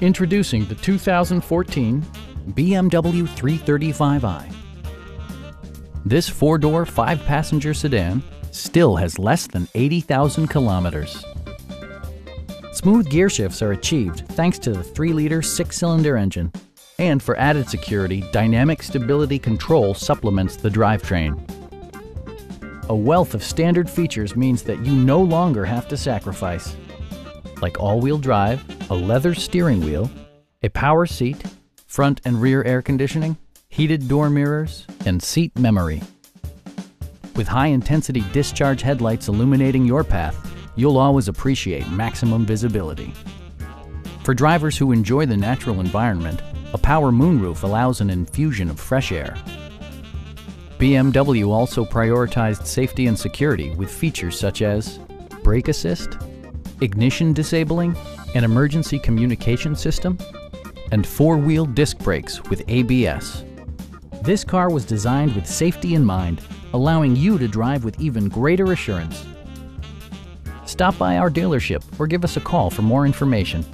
Introducing the 2014 BMW 335i. This four-door, five-passenger sedan still has less than 80,000 kilometers. Smooth gear shifts are achieved thanks to the 3-liter six-cylinder engine. And for added security, Dynamic Stability Control supplements the drivetrain. A wealth of standard features means that you no longer have to sacrifice, like all-wheel drive, a leather steering wheel, a power seat, front and rear air conditioning, heated door mirrors, and seat memory. With high-intensity discharge headlights illuminating your path, you'll always appreciate maximum visibility. For drivers who enjoy the natural environment, a power moonroof allows an infusion of fresh air. BMW also prioritized safety and security with features such as brake assist, ignition disabling, an emergency communication system, and four-wheel disc brakes with ABS. This car was designed with safety in mind, allowing you to drive with even greater assurance. Stop by our dealership or give us a call for more information.